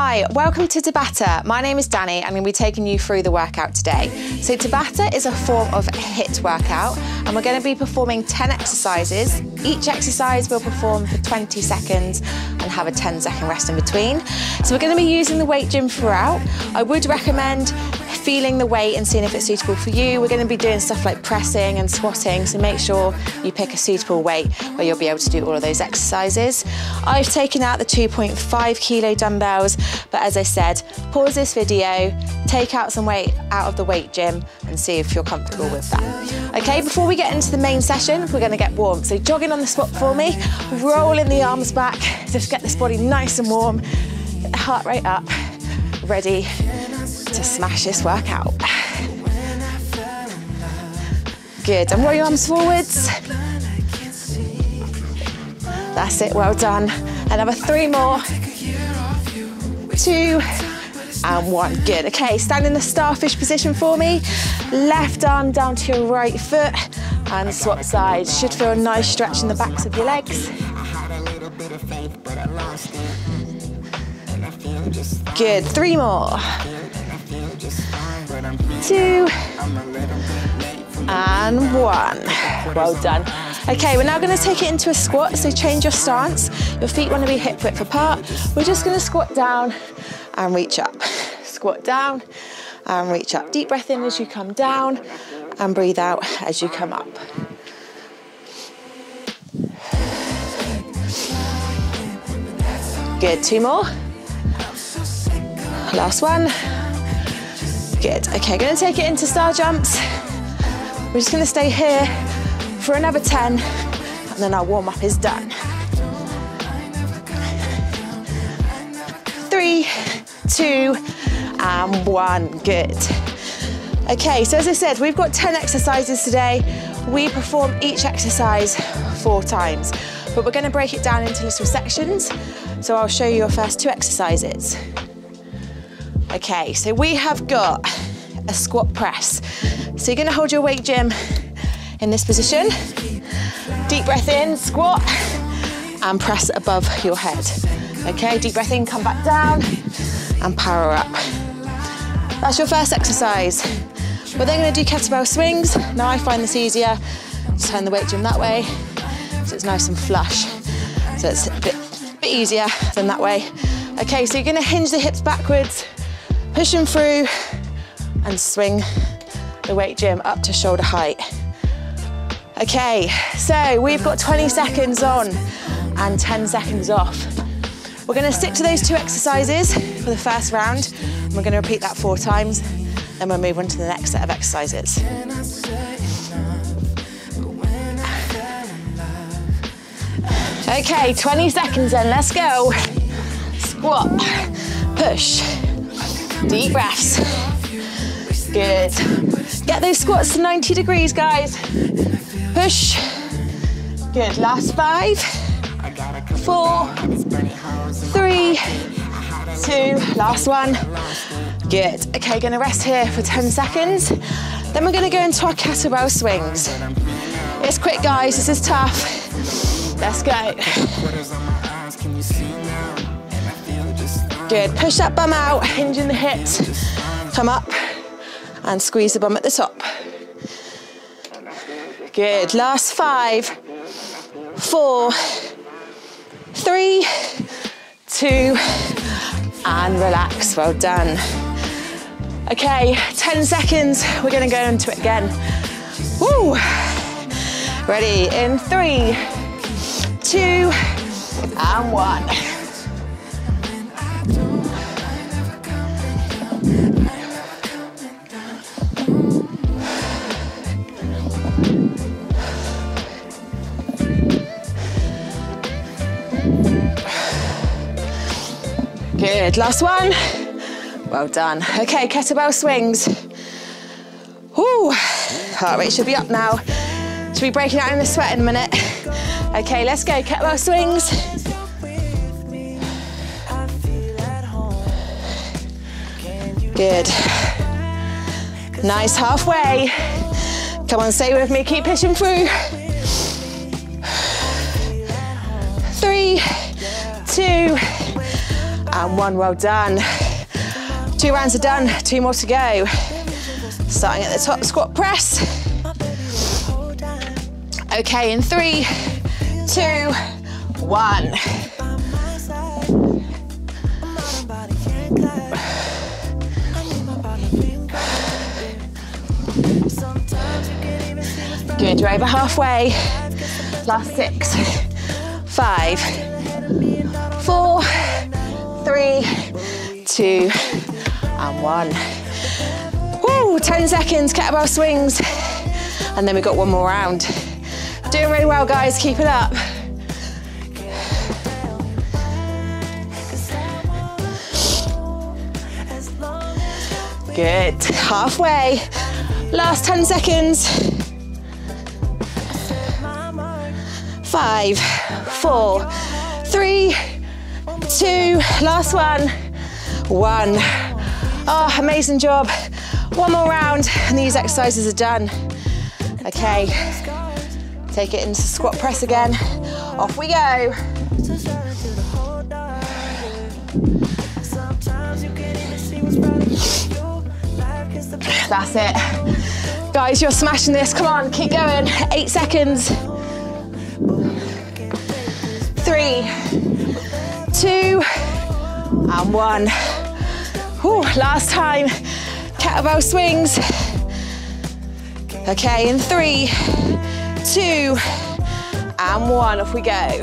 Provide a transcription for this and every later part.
Hi, welcome to Tabata. My name is Danny I'm going to be taking you through the workout today. So Tabata is a form of HIIT workout and we're going to be performing 10 exercises. Each exercise we'll perform for 20 seconds and have a 10 second rest in between. So we're going to be using the weight gym throughout. I would recommend feeling the weight and seeing if it's suitable for you. We're going to be doing stuff like pressing and squatting, so make sure you pick a suitable weight where you'll be able to do all of those exercises. I've taken out the 2.5 kilo dumbbells, but as I said, pause this video, take out some weight out of the weight gym and see if you're comfortable with that. Okay, before we get into the main session, we're going to get warm. So jogging on the spot for me, rolling the arms back, just get this body nice and warm, heart rate up, ready to smash this workout. Good, and roll your arms forwards. That's it, well done. Another three more. Two, and one. Good, okay, stand in the starfish position for me. Left arm down to your right foot and swap sides. Should feel a nice stretch in the backs of your legs. Good, three more two, and one. Well done. Okay, we're now gonna take it into a squat, so change your stance. Your feet wanna be hip width apart. We're just gonna squat down and reach up. Squat down and reach up. Deep breath in as you come down and breathe out as you come up. Good, two more. Last one. Good, okay, gonna take it into star jumps. We're just gonna stay here for another 10, and then our warm up is done. Three, two, and one, good. Okay, so as I said, we've got 10 exercises today. We perform each exercise four times, but we're gonna break it down into little sections. So I'll show you your first two exercises. Okay, so we have got a squat press. So you're gonna hold your weight gym in this position. Deep breath in, squat, and press above your head. Okay, deep breath in, come back down, and power up. That's your first exercise. We're then gonna do kettlebell swings. Now I find this easier. Turn the weight gym that way, so it's nice and flush. So it's a bit, bit easier than that way. Okay, so you're gonna hinge the hips backwards, push them through and swing the weight gym up to shoulder height. Okay, so we've got 20 seconds on and 10 seconds off. We're gonna stick to those two exercises for the first round. And we're gonna repeat that four times, then we'll move on to the next set of exercises. Okay, 20 seconds then, let's go. Squat, push, Deep breaths. Good. Get those squats to 90 degrees, guys. Push. Good. Last five, four, three, two, last one. Good. Okay, gonna rest here for 10 seconds. Then we're gonna go into our kettlebell swings. It's quick, guys. This is tough. Let's go. Good, push that bum out, hinge in the hips. Come up and squeeze the bum at the top. Good, last five, four, three, two, and relax, well done. Okay, 10 seconds, we're gonna go into it again. Woo! Ready, in three, two, and one. Good, last one. Well done. Okay, kettlebell swings. Whoo, heart rate should be up now. Should be breaking out in the sweat in a minute. Okay, let's go, kettlebell swings. Good. Nice halfway. Come on, stay with me, keep pushing through. Three, two, and one, well done. Two rounds are done, two more to go. Starting at the top, squat press. Okay, in three, two, one. Good, you're over halfway. Last six, five, four, three, two, and one. Woo, 10 seconds, kettlebell swings. And then we've got one more round. Doing really well, guys, keep it up. Good, halfway. Last 10 seconds. Five, four, three, two, last one, one. Oh, amazing job. One more round and these exercises are done. Okay, take it into squat press again. Off we go. That's it. Guys, you're smashing this. Come on, keep going. Eight seconds. Three, two, and one. Whew, last time. Kettlebell swings. Okay, in three, two, and one. Off we go.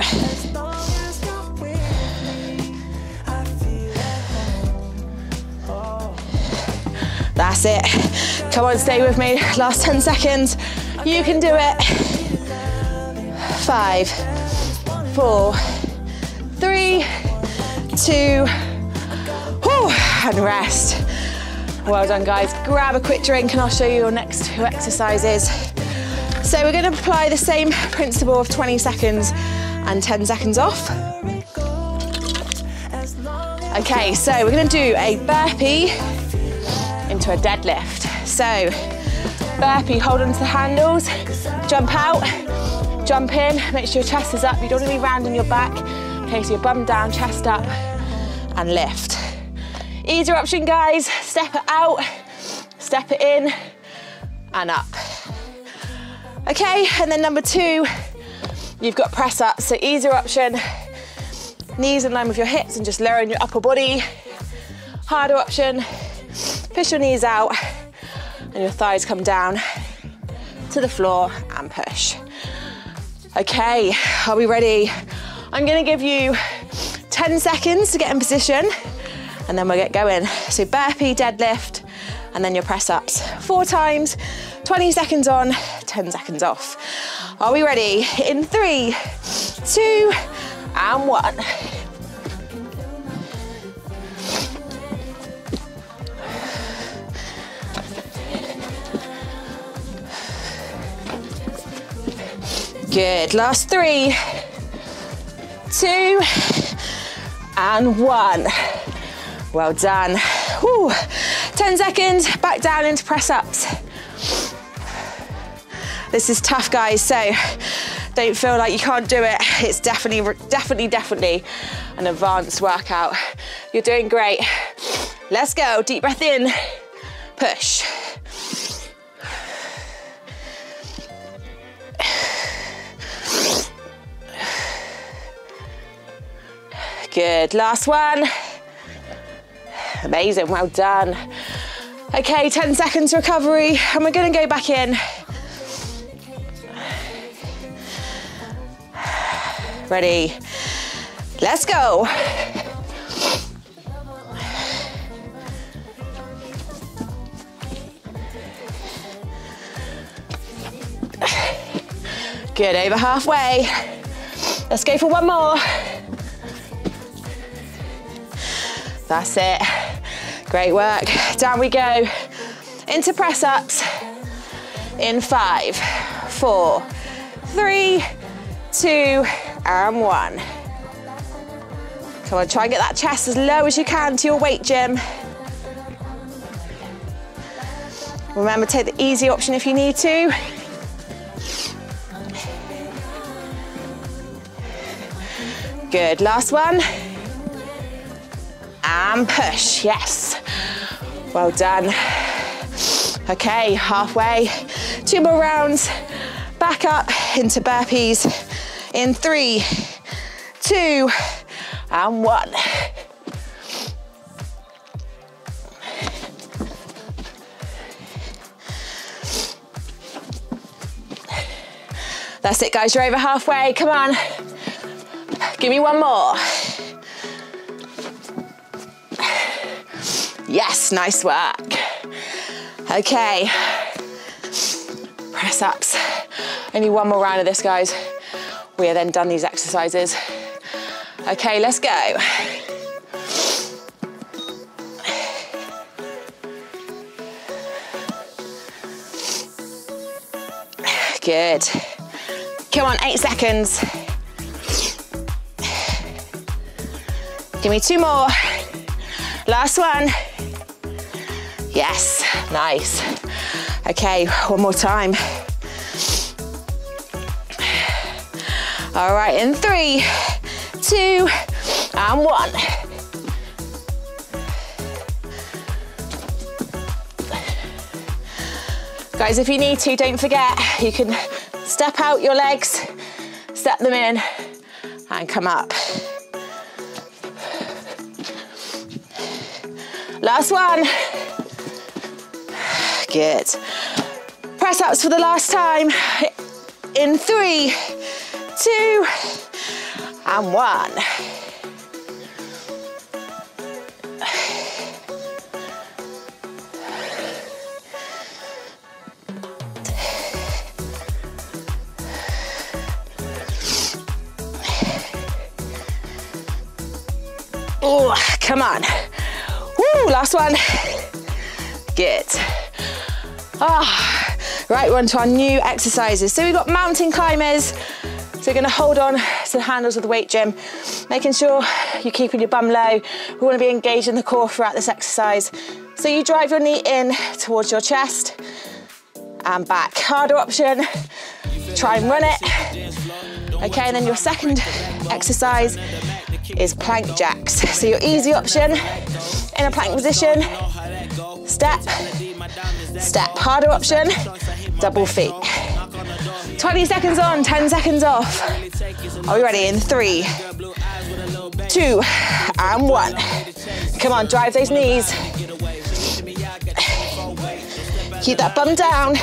That's it. Come on, stay with me. Last 10 seconds. You can do it. Five, four, three, two, whew, and rest. Well done, guys. Grab a quick drink and I'll show you your next two exercises. So we're gonna apply the same principle of 20 seconds and 10 seconds off. Okay, so we're gonna do a burpee into a deadlift. So, burpee, hold onto the handles, jump out, jump in, make sure your chest is up. You don't want to be rounding your back. Okay, so your bum down, chest up, and lift. Easier option, guys. Step it out, step it in, and up. Okay, and then number two, you've got press up. So easier option, knees in line with your hips and just lowering your upper body. Harder option, push your knees out and your thighs come down to the floor and push. Okay, are we ready? I'm gonna give you 10 seconds to get in position and then we'll get going. So burpee, deadlift, and then your press ups. Four times, 20 seconds on, 10 seconds off. Are we ready? In three, two, and one. Good, last three, two, and one. Well done. Whew. 10 seconds, back down into press ups. This is tough, guys, so don't feel like you can't do it. It's definitely, definitely, definitely an advanced workout. You're doing great. Let's go, deep breath in, push. Good, last one. Amazing, well done. Okay, 10 seconds recovery, and we're gonna go back in. Ready, let's go. Good, over halfway. Let's go for one more. That's it. Great work. Down we go. Into press ups. In five, four, three, two, and one. Come on, try and get that chest as low as you can to your weight gym. Remember, take the easy option if you need to. Good, last one. And push, yes. Well done. Okay, halfway, two more rounds. Back up into burpees in three, two, and one. That's it guys, you're over halfway, come on. Give me one more. Yes, nice work. Okay, press ups. Only one more round of this, guys. We are then done these exercises. Okay, let's go. Good. Come on, eight seconds. Give me two more. Last one. Yes, nice. Okay, one more time. All right, in three, two, and one. Guys, if you need to, don't forget, you can step out your legs, step them in, and come up. Last one. Good. Press ups for the last time. In three, two, and one. Oh, come on. Woo, last one. Good. Ah, right, we're on to our new exercises. So we've got mountain climbers. So you're gonna hold on to the handles of the weight gym, making sure you're keeping your bum low. We wanna be engaging the core throughout this exercise. So you drive your knee in towards your chest and back. Harder option, try and run it. Okay, and then your second exercise is plank jacks. So your easy option, in a plank position, step, step. Harder option, double feet. 20 seconds on, 10 seconds off. Are we ready? In three, two, and one. Come on, drive those knees. Keep that bum down.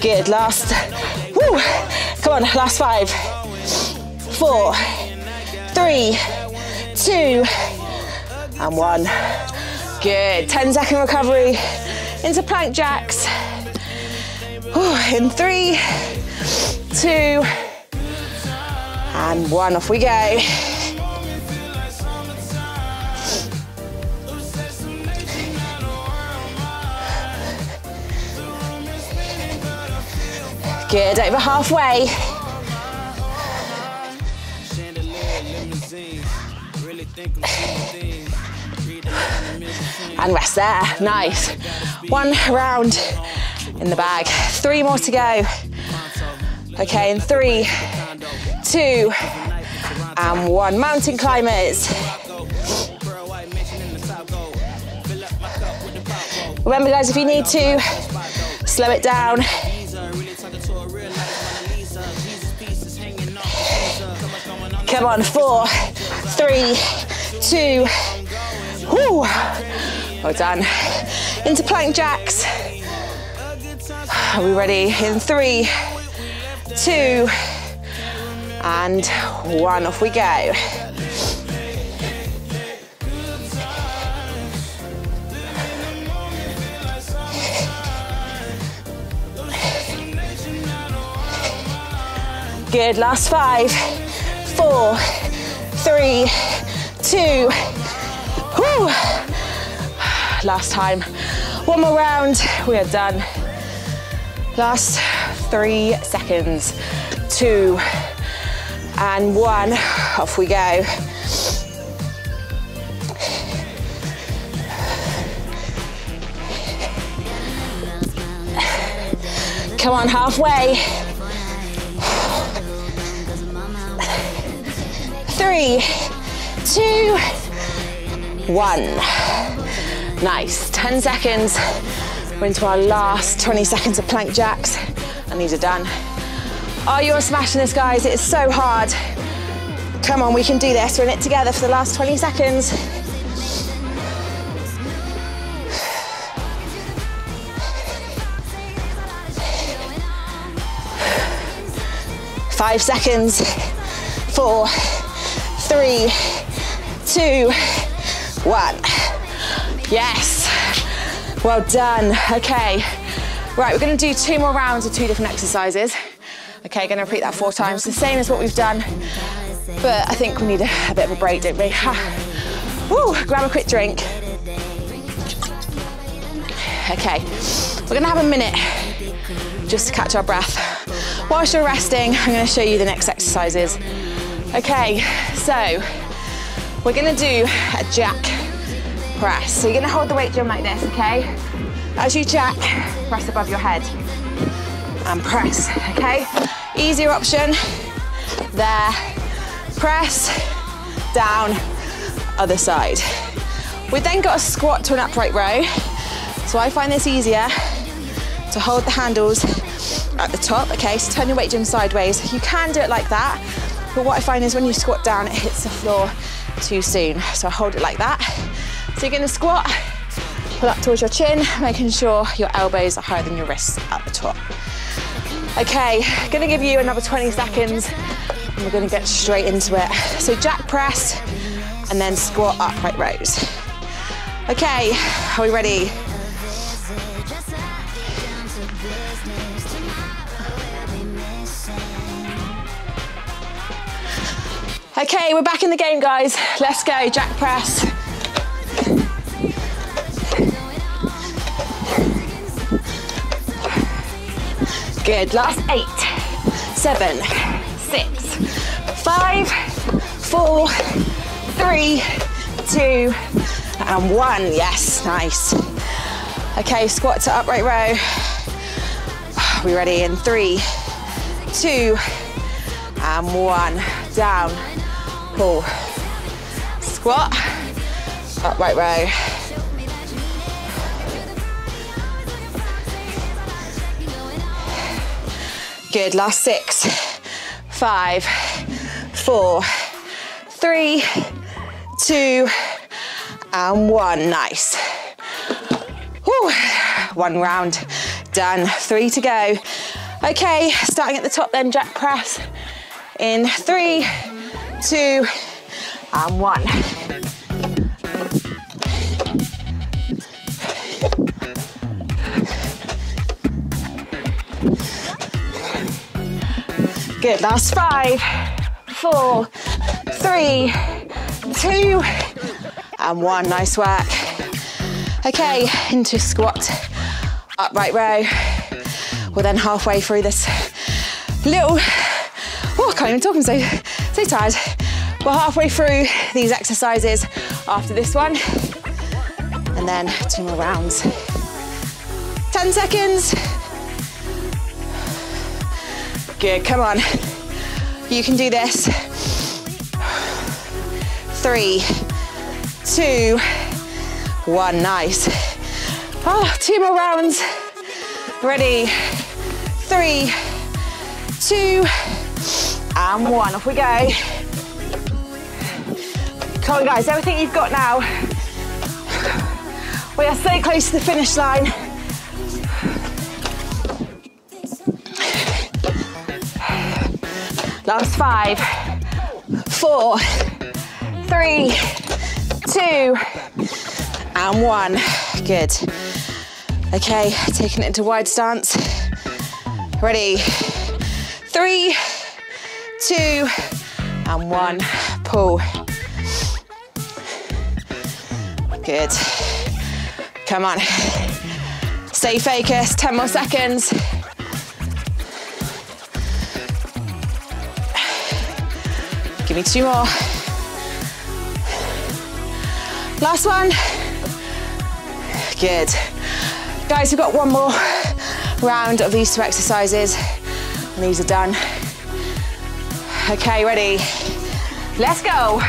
Good, last. Woo. Come on, last five, four, three, two, and one. Good, 10 second recovery into plank jacks. In three, two, and one. Off we go. Good, over halfway. And rest there, nice. One round in the bag. Three more to go. Okay, in three, two, and one. Mountain climbers. Remember guys, if you need to, slow it down. Come on, four, three, two, whoo. Well done. Into plank jacks. Are we ready? In three, two, and one. Off we go. Good, last five, four, three, two, Last time. One more round, we are done. Last three seconds. Two and one. Off we go. Come on, halfway. Three, two, one. Nice, 10 seconds. We're into our last 20 seconds of plank jacks and these are done. Oh, you're smashing this, guys. It is so hard. Come on, we can do this. We're in it together for the last 20 seconds. Five seconds. Four, three, two, one. Yes. Well done. Okay. Right, we're gonna do two more rounds of two different exercises. Okay, gonna repeat that four times, the same as what we've done, but I think we need a, a bit of a break, don't we? Ha. Woo, grab a quick drink. Okay, we're gonna have a minute just to catch our breath. Whilst you're resting, I'm gonna show you the next exercises. Okay, so we're gonna do a jack press. So you're gonna hold the weight drum like this, okay? As you jack, press above your head and press, okay? Easier option, there, press, down, other side. We've then got a squat to an upright row. So I find this easier to hold the handles at the top, okay? So turn your weight drum sideways. You can do it like that, but what I find is when you squat down, it hits the floor too soon. So I hold it like that. So you're gonna squat, pull up towards your chin, making sure your elbows are higher than your wrists at the top. Okay, gonna give you another 20 seconds and we're gonna get straight into it. So jack press and then squat upright rows. Okay, are we ready? Okay, we're back in the game, guys. Let's go, jack press. Good, last eight, seven, six, five, four, three, two, and one. Yes, nice. Okay, squat to upright row. We ready? In three, two, and one. Down, pull. Squat, upright row. Good, last six, five, four, three, two, and one. Nice. Whew. One round done, three to go. Okay, starting at the top then, jack press. In three, two, and one. Good, last five, four, three, two, and one. Nice work. Okay, into squat, upright row. We're then halfway through this little, oh, I can't even talk, I'm so, so tired. We're halfway through these exercises after this one. And then two more rounds. 10 seconds. Good, come on. You can do this. Three, two, one, nice. Oh, two more rounds. Ready, three, two, and one. Off we go. Come on, guys, everything you've got now. We are so close to the finish line. Last five, four, three, two, and one. Good. Okay, taking it into wide stance. Ready? Three, two, and one. Pull. Good. Come on. Stay focused, 10 more seconds. Give me two more. Last one. Good. Guys, we've got one more round of these two exercises, and these are done. Okay, ready? Let's go.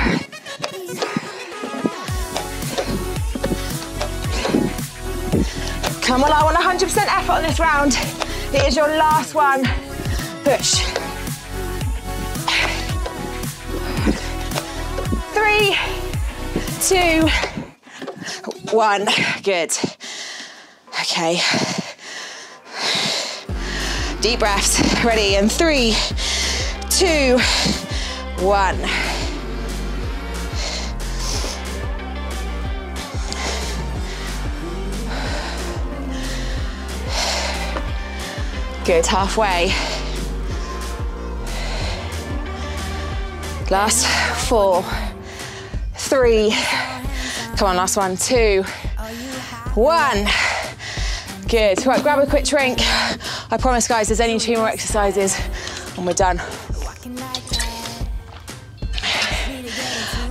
Come on, I want 100% effort on this round. It is your last one. Push. Three, two, one. Good. Okay. Deep breaths. Ready? In three, two, one. Good, halfway. Last four, three, come on, last one, two, one. Good, right, grab a quick drink. I promise guys, there's only two more exercises and we're done.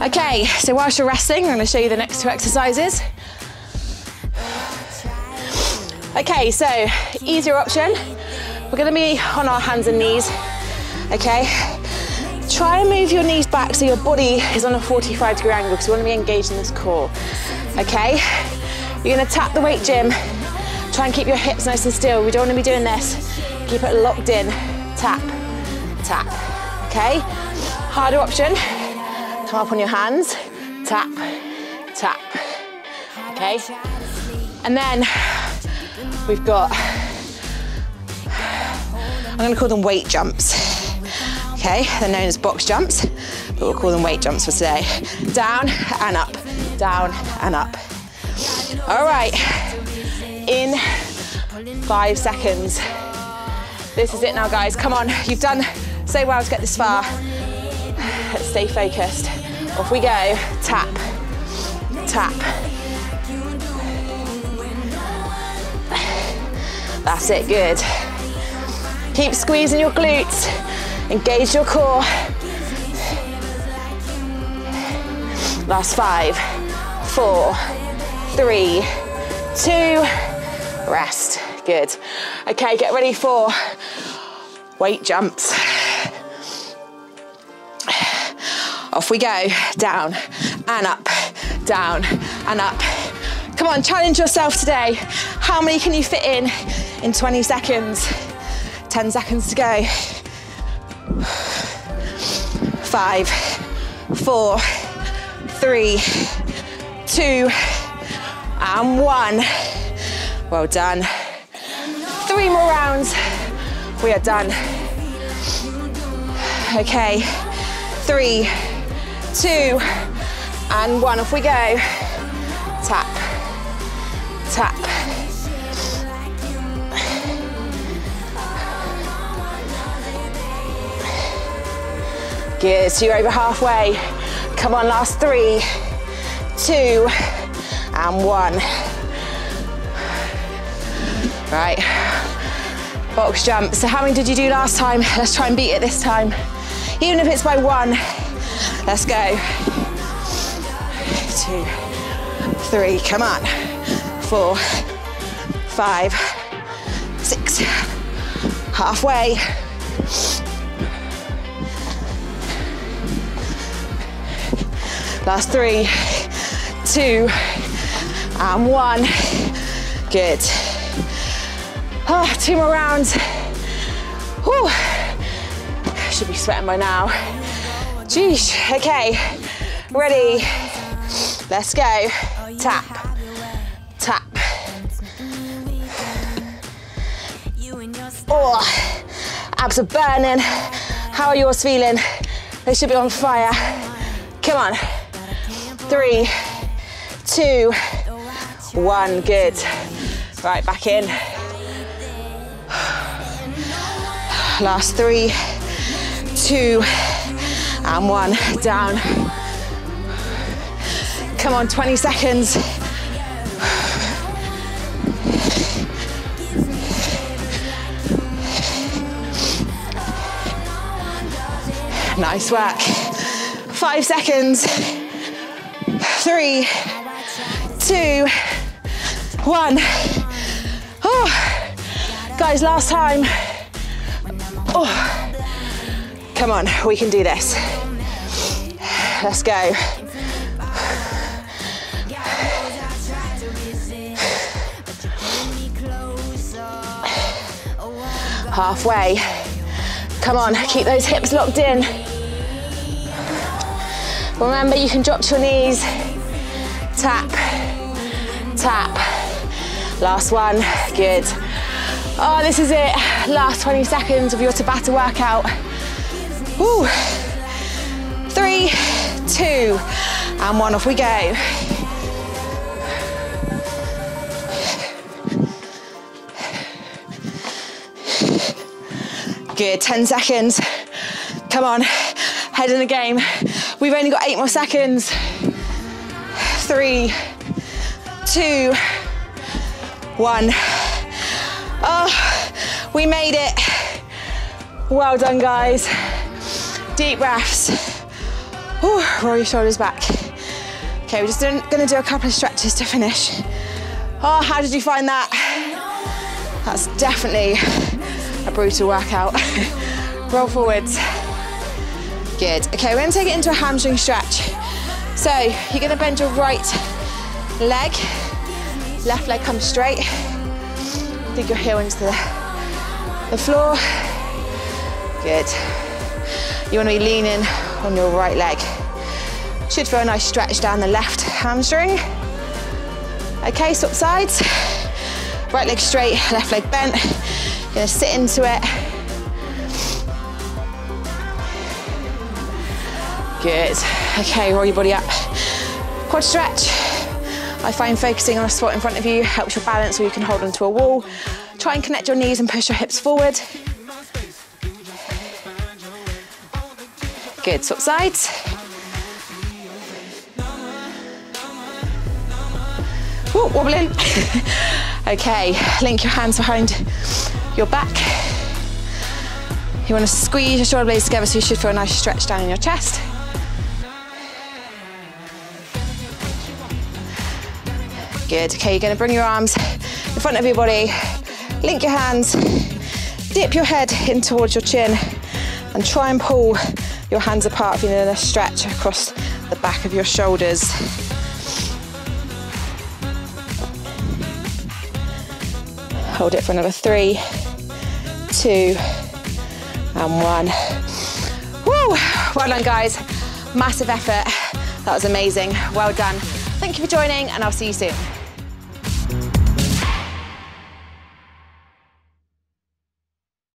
Okay, so whilst you're resting, I'm gonna show you the next two exercises. Okay, so easier option. We're gonna be on our hands and knees, okay? Try and move your knees back so your body is on a 45 degree angle because we wanna be engaged in this core, okay? You're gonna tap the weight gym. Try and keep your hips nice and still. We don't wanna be doing this. Keep it locked in. Tap, tap, okay? Harder option. Come up on your hands. Tap, tap, okay? And then we've got I'm gonna call them weight jumps. Okay, they're known as box jumps, but we'll call them weight jumps for today. Down and up, down and up. All right, in five seconds. This is it now, guys. Come on, you've done so well to get this far. Let's stay focused. Off we go, tap, tap. That's it, good. Keep squeezing your glutes. Engage your core. Last five, four, three, two, rest. Good. Okay, get ready for weight jumps. Off we go, down and up, down and up. Come on, challenge yourself today. How many can you fit in in 20 seconds? 10 seconds to go. Five, four, three, two, and one. Well done. Three more rounds. We are done. Okay, three, two, and one. Off we go. Tap, tap. So you're over halfway. Come on, last three, two, and one. Right, box jump. So how many did you do last time? Let's try and beat it this time. Even if it's by one, let's go. Two, three, come on. Four, five, six, halfway. Last three, two, and one. Good. Oh, two more rounds. Whew. Should be sweating by now. Jeez, okay. Ready? Let's go. Tap, tap. Oh, abs are burning. How are yours feeling? They should be on fire. Come on three, two, one. Good. Right, back in. Last three, two, and one. Down. Come on, 20 seconds. Nice work. Five seconds three, two, one. Oh, guys, last time. Oh, come on, we can do this. Let's go. Halfway. Come on, keep those hips locked in. Remember, you can drop to your knees. Tap, tap. Last one, good. Oh, this is it. Last 20 seconds of your Tabata workout. Woo. Three, two, and one, off we go. Good, 10 seconds. Come on, head in the game. We've only got eight more seconds. Three, two, one. Oh, we made it. Well done, guys. Deep breaths. Ooh, roll your shoulders back. Okay, we're just gonna do a couple of stretches to finish. Oh, how did you find that? That's definitely a brutal workout. Roll forwards. Good. Okay, we're gonna take it into a hamstring stretch. So you're gonna bend your right leg, left leg comes straight. Dig your heel into the, the floor. Good. You wanna be leaning on your right leg. Should feel a nice stretch down the left hamstring. Okay, swap sides. Right leg straight, left leg bent. Gonna sit into it. Good. Okay, roll your body up. Quad stretch. I find focusing on a spot in front of you helps your balance or you can hold onto a wall. Try and connect your knees and push your hips forward. Good, swap sides. Ooh, wobbling. okay, link your hands behind your back. You want to squeeze your shoulder blades together so you should feel a nice stretch down in your chest. Good, okay, you're gonna bring your arms in front of your body, link your hands, dip your head in towards your chin, and try and pull your hands apart, feeling a stretch across the back of your shoulders. Hold it for another three, two, and one. Woo! Well done, guys. Massive effort. That was amazing. Well done. Thank you for joining, and I'll see you soon.